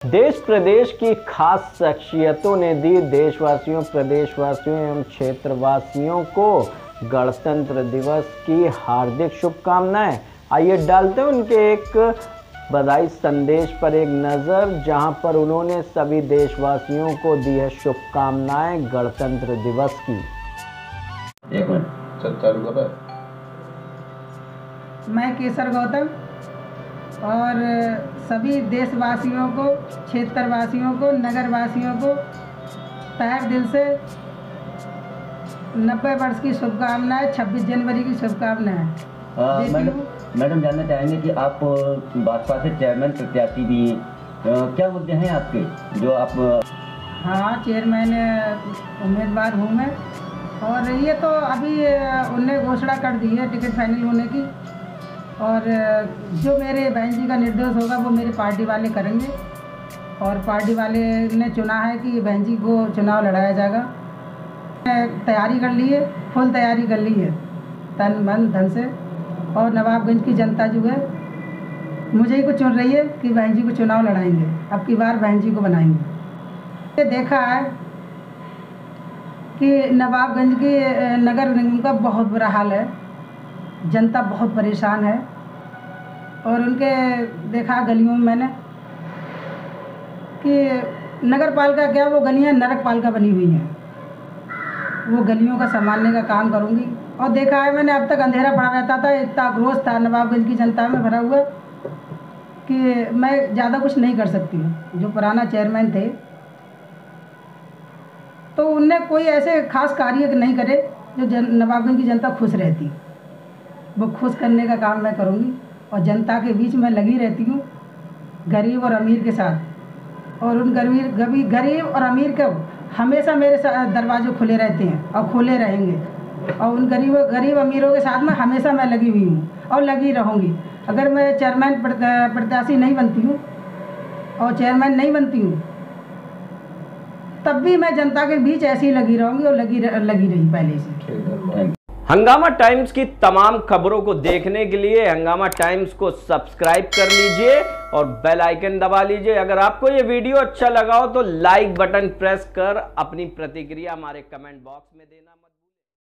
देश प्रदेश की खास शख्सियतों ने दी देशवासियों प्रदेशवासियों एवं क्षेत्रवासियों को गणतंत्र दिवस की हार्दिक शुभकामनाएँ। आइए डालते हैं उनके एक बधाई संदेश पर एक नज़र जहाँ पर उन्होंने सभी देशवासियों को दी है शुभकामनाएँ गणतंत्र दिवस की। एक मिनट है मैं केसर गौतम। और सभी देशवासियों को क्षेत्रवासियों को नगरवासियों को तहे दिल से नब्बे वर्ष की शुभकामनाएँ छब्बीस जनवरी की शुभकामनाएँ। मैडम मैडम जानना चाहेंगे कि आप भाजपा से चेयरमैन प्रत्याशी भी हैं। क्या मुद्दे हैं आपके जो आप हाँ चेयरमैन उम्मीदवार हूँ मैं। और ये तो अभी उनने घोषणा कर दी है टिकट फाइनल होने की। और जो मेरे बहन जी का निर्देश होगा, वो मेरी पार्टी वाले करेंगे। और पार्टी वाले ने चुना है कि बहन जी को चुनाव लड़ाया जाएगा। तैयारी कर ली है, फुल तैयारी कर ली है, तन मन धन से। और नवाबगंज की जनता जो है, मुझे ही को चुन रही है कि बहन जी को चुनाव लड़ाएँगे। अब की बार बहन जी को बनाएँगे। ये देखा है कि नवाबगंज के नगर निगम का बहुत बुरा हाल है। जनता बहुत परेशान है और उनके देखा गलियों में मैंने कि नगर पालिका क्या, वो गलियाँ नरक पालिका बनी हुई हैं। वो गलियों का संभालने का काम करूँगी। और देखा है मैंने, अब तक अंधेरा पड़ा रहता था, इतना आक्रोश था नवाबगंज की जनता में भरा हुआ कि मैं ज़्यादा कुछ नहीं कर सकती हूँ। जो पुराना चेयरमैन थे तो उनने कोई ऐसे खास कार्य नहीं करे जो जन, नवाबगंज की जनता खुश रहती। वो खुश करने का काम मैं करूँगी और जनता के बीच में लगी रहती हूँ गरीब और अमीर के साथ। और उन गरीब गरीब गरीब और अमीर के हमेशा मेरे दरवाजे खुले रहते हैं और खुले रहेंगे। और उन गरीब गरीब अमीरों के साथ में हमेशा मैं लगी हुई हूँ और लगी रहूँगी। अगर मैं चेयरमैन प्रत्याशी नहीं बनती हूँ और चेयरमैन नहीं बनती हूँ, तब भी मैं जनता के बीच ऐसी लगी रहूँगी और लगी लगी रही पहले से। हंगामा टाइम्स की तमाम खबरों को देखने के लिए हंगामा टाइम्स को सब्सक्राइब कर लीजिए और बेल आइकन दबा लीजिए। अगर आपको ये वीडियो अच्छा लगा हो तो लाइक बटन प्रेस कर अपनी प्रतिक्रिया हमारे कमेंट बॉक्स में देना मत